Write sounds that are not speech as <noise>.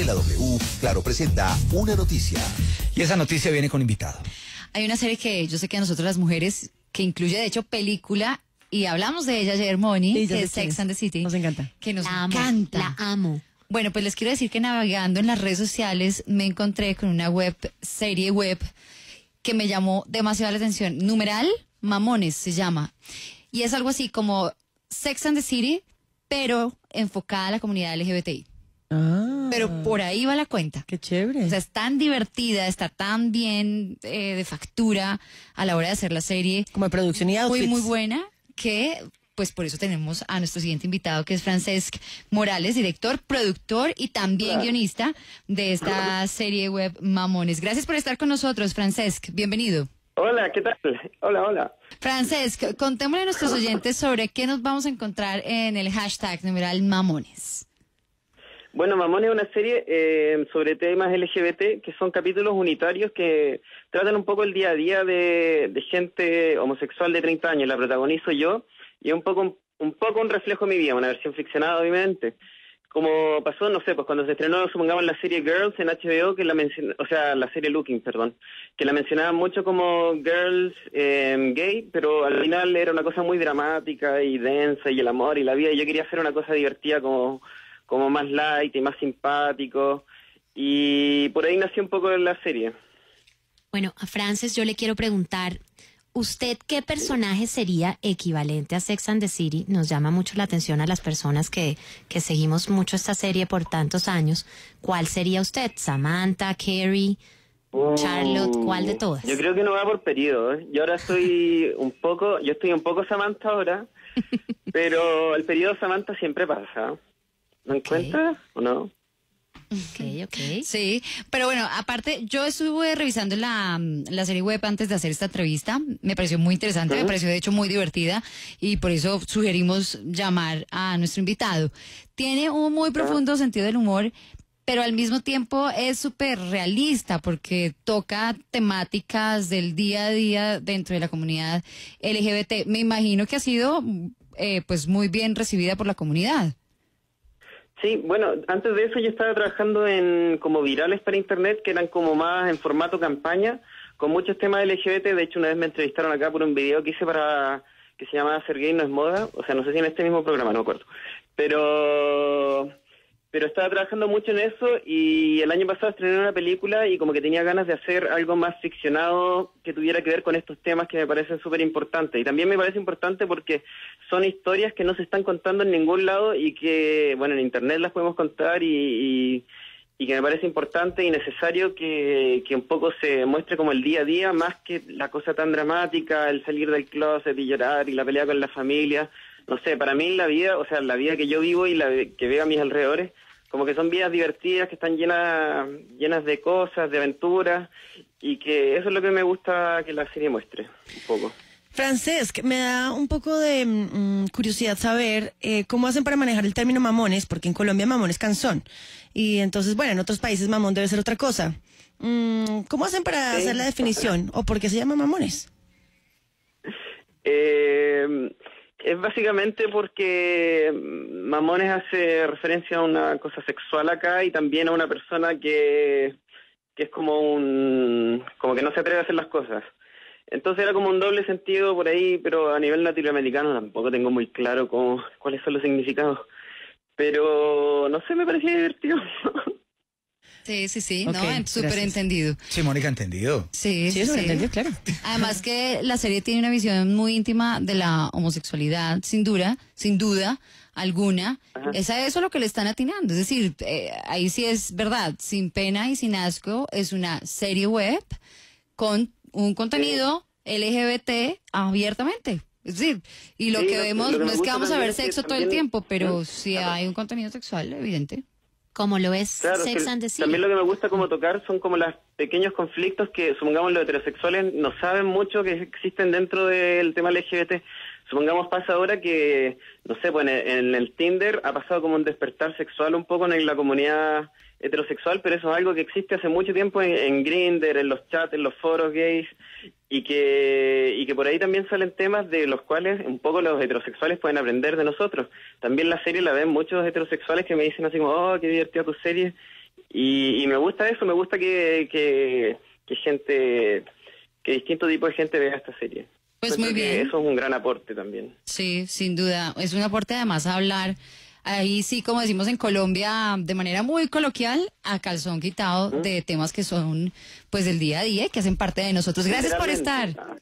En la W, Claro presenta una noticia. Y esa noticia viene con invitado. Hay una serie que yo sé que a nosotros las mujeres, que incluye de hecho película, y hablamos de ella ayer, Moni, Sí, que es Sex and the City. Nos encanta. Que nos La amo, encanta. La amo. Bueno, pues les quiero decir que navegando en las redes sociales me encontré con una web, serie web, que me llamó demasiado la atención. Numeral Mamones se llama. Y es algo así como Sex and the City, pero enfocada a la comunidad LGBTI. Ah, Pero por ahí va la cuenta. qué chévere. O sea, es tan divertida, está tan bien eh, de factura a la hora de hacer la serie. Como de producción y Muy, outfits. muy buena, que pues por eso tenemos a nuestro siguiente invitado, que es Francesc Morales, director, productor y también guionista de esta serie web Mamones. Gracias por estar con nosotros, Francesc. Bienvenido. Hola, ¿qué tal? Hola, hola. Francesc, contémosle a nuestros oyentes sobre qué nos vamos a encontrar en el hashtag numeral Mamones. Bueno, Mamón es una serie eh, sobre temas LGBT que son capítulos unitarios que tratan un poco el día a día de, gente homosexual de 30 años. La protagonizo yo y es un poco, un poco un reflejo de mi vida, una versión ficcionada, obviamente. Como pasó, no sé, pues cuando se estrenó, supongamos, la serie Girls en HBO, que la o sea, la serie Looking, perdón, que la mencionaban mucho como Girls eh, gay, pero al final era una cosa muy dramática y densa y el amor y la vida, y yo quería hacer una cosa divertida como, como más light y más simpático, y por ahí nació un poco la serie. Bueno, a Frances yo le quiero preguntar, ¿usted qué personaje sería equivalente a Sex and the City? Nos llama mucho la atención a las personas que, que seguimos mucho esta serie por tantos años. ¿Cuál sería usted? ¿Samantha, Carrie, Charlotte? ¿Cuál de todas? Yo creo que no va por periodo. ¿eh? Yo ahora estoy <laughs> un poco, yo estoy un poco Samantha ahora, pero el periodo Samantha siempre pasa. ¿No encuentras o no? Ok, ok. Sí, pero bueno, aparte, yo estuve revisando la, mm, la serie web antes de hacer esta entrevista. Me pareció muy interesante, me pareció de hecho muy divertida y por eso sugerimos llamar a nuestro invitado. Tiene un muy profundo sentido del humor, pero al mismo tiempo es súper realista porque toca temáticas del día a día dentro de la comunidad LGBT. Me imagino que ha sido eh, pues muy bien recibida por la comunidad. Sí, bueno, antes de eso yo estaba trabajando en como virales para internet que eran como más en formato campaña, con muchos temas LGBT. De hecho, una vez me entrevistaron acá por un video que hice para que se llamaba Ser gay no es moda, o sea, no sé si en este mismo programa, no me acuerdo. Pero pero estaba trabajando mucho en eso y el año pasado estrené una película y como que tenía ganas de hacer algo más ficcionado que tuviera que ver con estos temas que me parecen súper importantes. Y también me parece importante porque son historias que no se están contando en ningún lado y que, bueno, en Internet las podemos contar y, y, y que me parece importante y necesario que, que un poco se muestre como el día a día más que la cosa tan dramática, el salir del closet y llorar y la pelea con la familia no sé, para mí la vida, o sea, la vida que yo vivo y la que veo a mis alrededores, como que son vidas divertidas, que están llenas, llenas de cosas, de aventuras, y que eso es lo que me gusta que la serie muestre, un poco. Francesc, me da un poco de mm, curiosidad saber eh, cómo hacen para manejar el término mamones, porque en Colombia mamón es canzón. Y entonces, bueno, en otros países mamón debe ser otra cosa. Mm, ¿Cómo hacen para Sí. hacer la definición? ¿O por qué se llama mamones? <laughs> Eh, es básicamente porque Mamones hace referencia a una cosa sexual acá y también a una persona que, que es como un como que no se atreve a hacer las cosas. Entonces era como un doble sentido por ahí, pero a nivel latinoamericano tampoco tengo muy claro cómo, cuáles son los significados. Pero no sé, me parecía divertido. <laughs> Sí, sí, sí, no, súper entendido. Sí, Mónica, entendido. Sí, Sí, eso lo entendió, claro. Además que la serie tiene una visión muy íntima de la homosexualidad, sin duda, sin duda alguna. Es a eso lo que le están atinando. Es decir, eh, ahí sí es verdad, sin pena y sin asco, es una serie web con un contenido LGBT abiertamente. Es decir, y lo Sí, que lo- vemos lo que no es que vamos a ver sexo todo el tiempo, pero ¿no? si Claro. hay un contenido sexual, evidente. Como lo es Claro, Sex and the City. también lo que me gusta como tocar son como los pequeños conflictos que, supongamos, los heterosexuales no saben mucho que existen dentro del tema LGBT. Supongamos pasa ahora que, no sé, pues en el, en el Tinder ha pasado como un despertar sexual un poco en la comunidad heterosexual, pero eso es algo que existe hace mucho tiempo en, en Grindr, en los chats, en los foros gays, y que, y que por ahí también salen temas de los cuales un poco los heterosexuales pueden aprender de nosotros. También la serie la ven muchos heterosexuales que me dicen así como, oh, qué divertida tu serie, Y, y me gusta eso, me gusta que, que, que gente, que distinto tipo de gente vea esta serie. Pues muy bien. Eso es un gran aporte también. Sí, sin duda. Es un aporte además a hablar, ahí sí, como decimos en Colombia, de manera muy coloquial, a calzón quitado de temas que son pues del día a día y que hacen parte de nosotros. Gracias por estar.